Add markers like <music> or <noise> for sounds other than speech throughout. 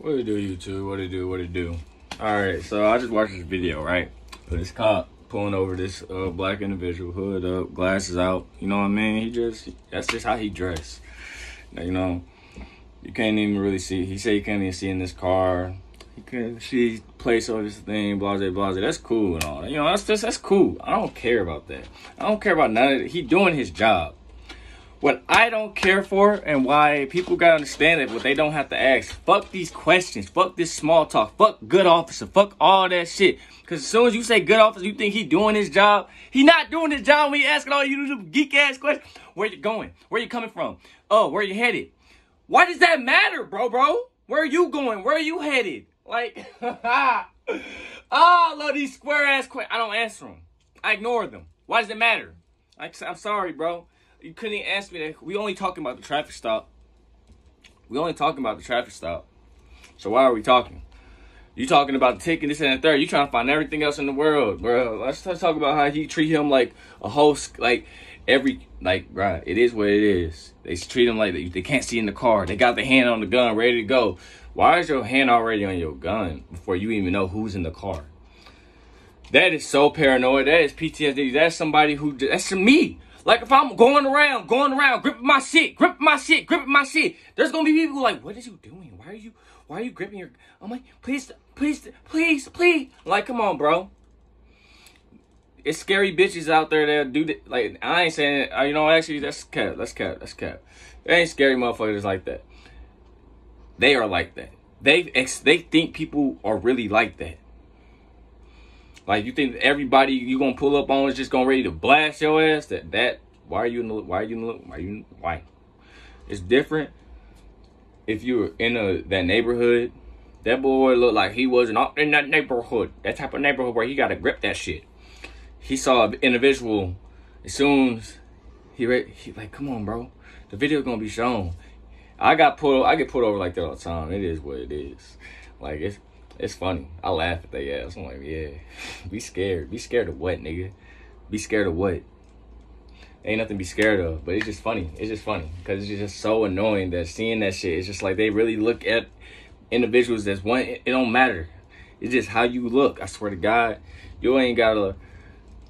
What do you do, YouTube? What do you do? What do you do? All right, so I just watched this video, right? This cop pulling over this uh, black individual, hood up, glasses out. You know what I mean? He just that's just how he dressed. Now, you know, you can't even really see. He said you can't even see in this car. He see place on this thing, blah blah. That's cool and all. You know, that's just that's cool. I don't care about that. I don't care about none of it. He doing his job. What I don't care for and why people gotta understand it, but they don't have to ask. Fuck these questions. Fuck this small talk. Fuck good officer. Fuck all that shit. Cause as soon as you say good officer, you think he doing his job. He not doing his job when he asking all you geek ass questions. Where you going? Where you coming from? Oh, where you headed? Why does that matter, bro, bro? Where are you going? Where are you headed? Like, oh, I love these square ass questions. I don't answer them. I ignore them. Why does it matter? I, I'm sorry, bro. You couldn't even ask me that. We only talking about the traffic stop. We only talking about the traffic stop. So why are we talking? You talking about the ticket, this and the third. You trying to find everything else in the world, bro. Let's, let's talk about how he treat him like a host, like every, like, right. It is what it is. They treat him like they, they can't see in the car. They got the hand on the gun, ready to go. Why is your hand already on your gun before you even know who's in the car? That is so paranoid. That is PTSD. That's somebody who, that's me. Like if I'm going around, going around, gripping my shit, gripping my shit, gripping my shit, there's gonna be people like, what is you doing? Why are you, why are you gripping your? I'm like, please, please, please, please. Like, come on, bro. It's scary bitches out there that do that. Like, I ain't saying it. Uh, you know, actually, that's cap. That's cap. That's cap. There ain't scary motherfuckers like that. They are like that. They ex- they think people are really like that. Like you think everybody you gonna pull up on is just gonna ready to blast your ass? That that why are you in the why are you in the, why you why? It's different if you're in a that neighborhood. That boy looked like he wasn't in that neighborhood. That type of neighborhood where he gotta grip that shit. He saw an individual as soon as he read he like, come on, bro. The video gonna be shown. I got pulled I get pulled over like that all the time. It is what it is. Like it's it's funny. I laugh at they ass. I'm like, yeah, <laughs> be scared. Be scared of what, nigga? Be scared of what? Ain't nothing to be scared of, but it's just funny. It's just funny because it's just so annoying that seeing that shit. It's just like they really look at individuals as one. It don't matter. It's just how you look. I swear to God, you ain't gotta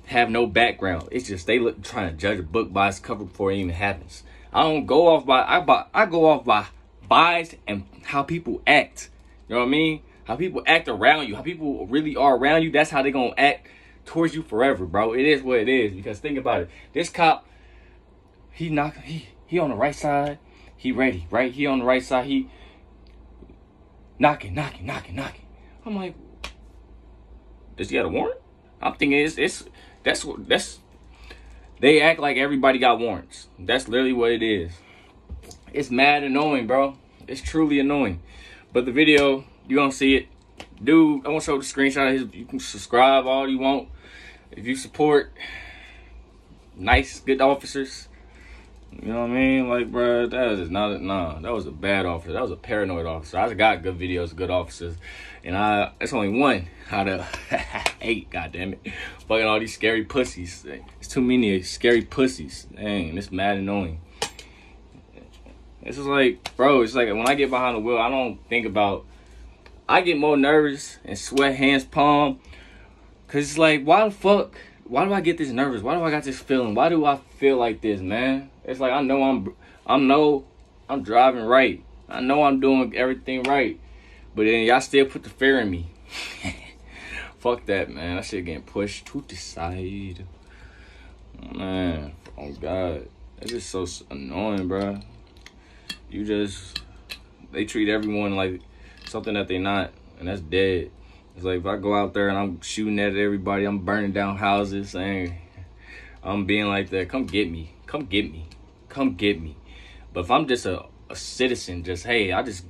have no background. It's just they look trying to judge a book by its cover before it even happens. I don't go off by I by I go off by vibes and how people act. You know what I mean? How people act around you, how people really are around you, that's how they're gonna act towards you forever, bro. It is what it is. Because think about it. This cop, he knock he he on the right side. He ready, right? He on the right side. He knocking, knocking, knocking, knocking. I'm like, does he have a warrant? I'm thinking it's it's that's what that's they act like everybody got warrants. That's literally what it is. It's mad annoying, bro. It's truly annoying. But the video you gonna see it. Dude, I want to show the screenshot. His, you can subscribe all you want. If you support nice, good officers, you know what I mean? Like, bro, that is not a, nah. That was a bad officer. That was a paranoid officer. I got good videos, good officers, and I it's only one out of <laughs> eight. God damn it, fucking all these scary pussies. It's too many scary pussies. Dang, it's mad annoying. It's just like, bro. It's like when I get behind the wheel, I don't think about I get more nervous and sweat hands palm. Cause it's like, why the fuck? Why do I get this nervous? Why do I got this feeling? Why do I feel like this, man? It's like I know I'm, I know I'm driving right. I know I'm doing everything right, but then y'all still put the fear in me. <laughs> fuck that, man. That shit getting pushed to the side. Man, oh god, it's just so annoying, bro. You just they treat everyone like something that they not, and that's dead. It's like if I go out there and I'm shooting at everybody, I'm burning down houses, saying I'm being like that. Come get me. Come get me. Come get me. But if I'm just a, a citizen, just hey, I just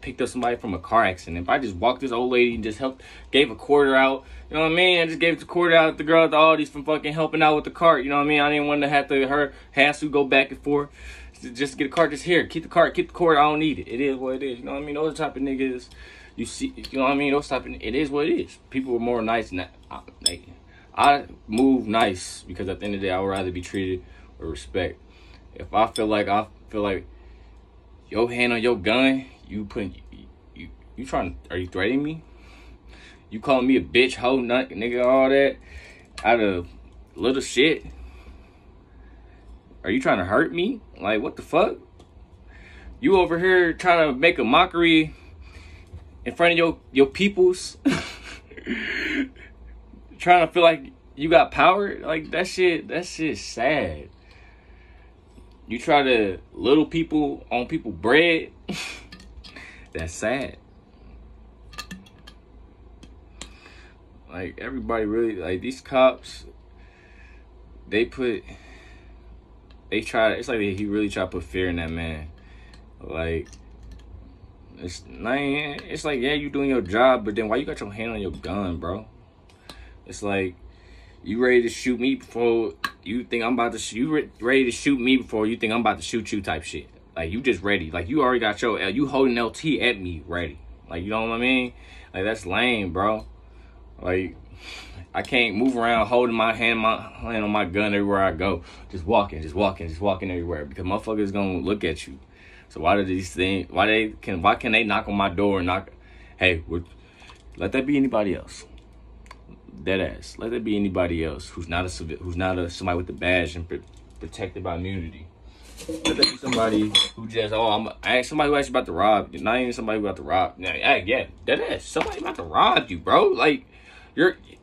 picked up somebody from a car accident. If I just walked this old lady and just helped, gave a quarter out, you know what I mean? I just gave the quarter out the girl at the Aldi's from fucking helping out with the cart. You know what I mean? I didn't want to have to her has to go back and forth just get a cart. Just here, keep the cart, keep the cord. I don't need it. It is what it is. You know what I mean? Those type of niggas, you see, you know what I mean? Those type of it is what it is. People are more nice than that. I, like, I move nice because at the end of the day, I would rather be treated with respect. If I feel like I feel like your hand on your gun, you put you, you You trying? Are you threatening me? You calling me a bitch, hoe, nut, nigga, all that out of little shit? Are you trying to hurt me? Like what the fuck? You over here trying to make a mockery in front of your your peoples, <laughs> trying to feel like you got power. Like that shit. That shit sad. You try to little people on people bread. <laughs> That's sad. Like everybody really like these cops. They put. They try. It's like he really try to put fear in that man. Like. It's like it's like yeah, you doing your job, but then why you got your hand on your gun, bro? It's like you ready to shoot me before you think I'm about to shoot. You re- ready to shoot me before you think I'm about to shoot you, type shit. Like you just ready. Like you already got your uh, you holding LT at me ready. Like you know what I mean? Like that's lame, bro. Like I can't move around holding my hand my hand on my gun everywhere I go. Just walking, just walking, just walking everywhere because motherfuckers gonna look at you. So why do these things? Why they can? Why can they knock on my door and knock? Hey, let that be anybody else. Dead ass. Let that be anybody else who's not a who's not a somebody with a badge and protected by immunity. Let that be somebody who just oh I'm I somebody who actually about to rob. Not even somebody about to rob. Yeah, yeah, dead ass. Somebody about to rob you, bro. Like you're you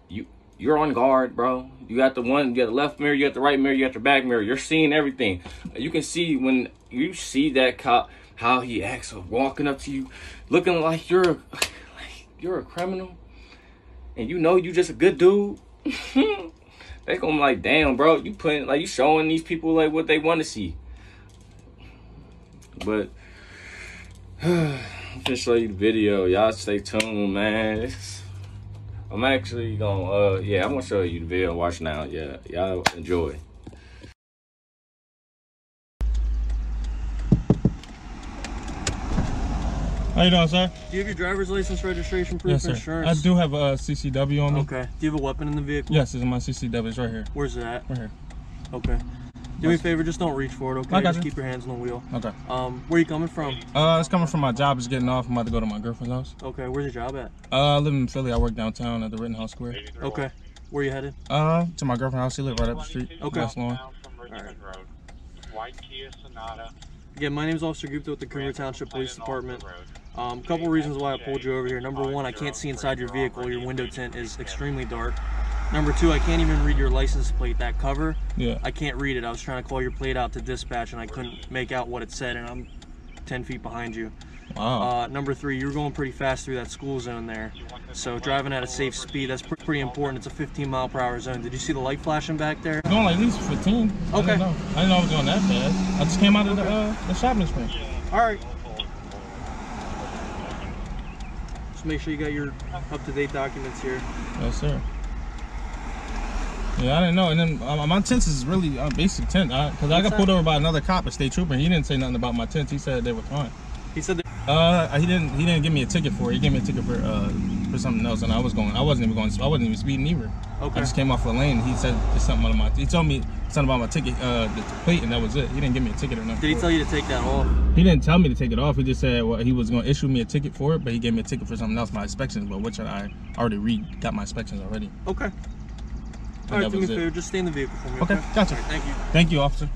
you're on guard, bro. You got the one, you got the left mirror, you got the right mirror, you got the back mirror. You're seeing everything. You can see when you see that cop how he acts walking up to you, looking like you're a, like you're a criminal, and you know you just a good dude. <laughs> they gonna be like, damn, bro, you putting like you showing these people like what they want to see. But <sighs> I'm show you the video. Y'all stay tuned, man. It's, I'm actually gonna, uh, yeah, I'm gonna show you the video. Watch now. Yeah, y'all enjoy. How you doing, sir? Do you have your driver's license, registration, proof, yes, sir. insurance? I do have a CCW on me. Okay. Do you have a weapon in the vehicle? Yes, it's my CCW. It's right here. Where's it at? Right here. Okay. Do me a favor, just don't reach for it, okay? I got just you. keep your hands on the wheel. Okay. Um, where you coming from? Uh, it's coming from my job. It's getting off. I'm about to go to my girlfriend's house. Okay, where's your job at? Uh, I live in Philly. I work downtown at the Rittenhouse Square. Okay. Where you headed? Uh, to my girlfriend's house. She live right up the street. Okay. West Lawn. Alright. White Kia Sonata. Yeah, my name's Officer Gupta with the Cooper Township Police Department. Um, couple reasons why I pulled you over here. Number one, I can't see inside your vehicle. Your window tint is extremely dark. Number two, I can't even read your license plate. That cover, Yeah. I can't read it. I was trying to call your plate out to dispatch and I couldn't make out what it said, and I'm 10 feet behind you. Wow. Uh, number three, you were going pretty fast through that school zone there. So driving at a safe speed, that's pr- pretty important. It's a 15 mile per hour zone. Did you see the light flashing back there? going like at least 15. I Okay. didn't know. I didn't know I was going that fast. I just came out of the uh, the shopping experience. All right. Just make sure you got your up-to-date documents here. Yes, sir. Yeah, I didn't know. And then uh, my tents is really uh, basic tent. Because I, What's got pulled over by another cop, a state trooper. And he didn't say nothing about my tents. He said they were fine. He said. Uh, he didn't. He didn't give me a ticket for it. He gave me a ticket for uh for something else, and I was going. I wasn't even going. I wasn't even speeding either. Okay. I just came off the lane. He said it's something about my. He told me something about my ticket, uh, the plate, and that was it. He didn't give me a ticket or nothing. Did he for tell you to take that off? He didn't tell me to take it off. He just said well, he was going to issue me a ticket for it, but he gave me a ticket for something else, my inspections, but which I already read, got my inspections already. Okay. All right, do me a favor. Just stay in the vehicle for me. Okay, Okay. gotcha. Right, thank you. Thank you, officer.